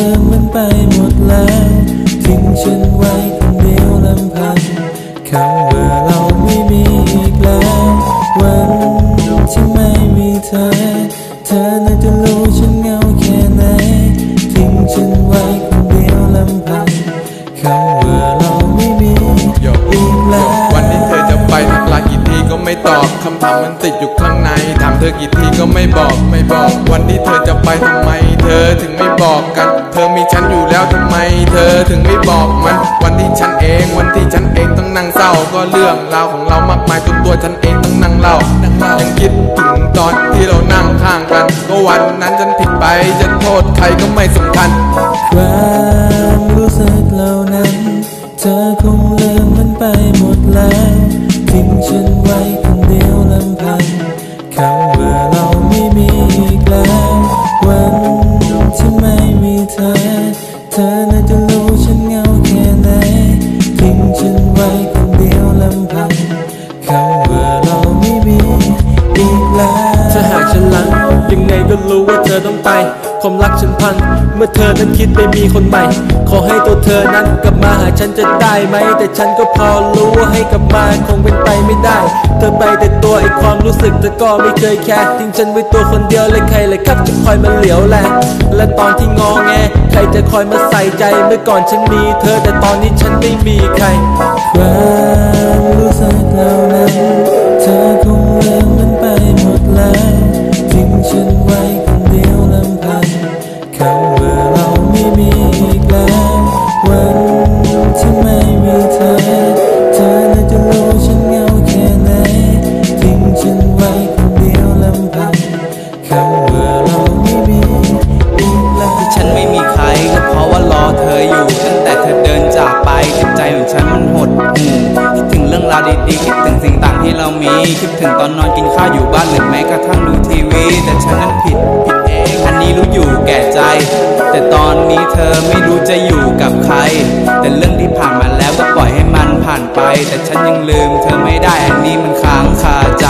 ธอมันไปหมดแล้วทิ้งฉันไว้คนเดียวลำพังคำว่าเราไม่มีอีกแล้ว วันที่ไม่มีเธอ เธอน่าจะ ไม่ตอบคำถามมันติดอยู่ข้างใน ถามเธอกี่ทีก็ไม่บอกไม่บอก วันที่เธอจะไปทำไม เธอถึงไม่บอกกัน เธอมีฉันอยู่แล้วทำไม เธอถึงไม่บอกมัน วันที่ฉันเองวันที่ฉันเองต้องนั่งเศร้าก็เรื่องราวของเรามากมายจนตัวฉันเองต้องนั่งเล่ายังคิดถึงตอนที่เรานั่งข้างกัน ก็วันนั้นฉันผิดไปจะโทษใครก็ไม่สำคัญ ยังไงก็รู้ว่าเธอต้องไป ความรักฉันพัง เมื่อเธอนั้นคิดไปมีคนใหม่ ขอให้ตัวเธอนั้นกลับมาหาฉันจะได้ไหม แต่ฉันก็พอรู้ว่าให้กลับมาคงเป็นไปไม่ได้ เธอไปแต่ตัวไอความรู้สึกเธอก็ไม่เคยแคร์ทิ้งฉันไว้ตัวคนเดียวเลยใครเลยครับจะคอยมาเหลียวแล และตอนที่งอแงใครจะคอยมาใส่ใจ เมื่อก่อนฉันมีเธอแต่ตอนนี้ฉันไม่มีใคร จิตใจของฉันมันหดหู่คิดถึงเรื่องราวดีๆคิดถึงสิ่งต่างที่เรามี คิดถึงตอนนอนกินข้าวอยู่บ้านหรือแม้กระทั่งดูทีวี แต่ฉันนั้นผิดผิดเองอันนี้รู้อยู่แก่ใจ แต่ตอนนี้เธอไม่รู้จะอยู่กับใคร แต่เรื่องที่ผ่านมาแล้วก็ปล่อยให้มันผ่านไป แต่ฉันยังลืมเธอไม่ได้อันนี้มันค้างคาใจ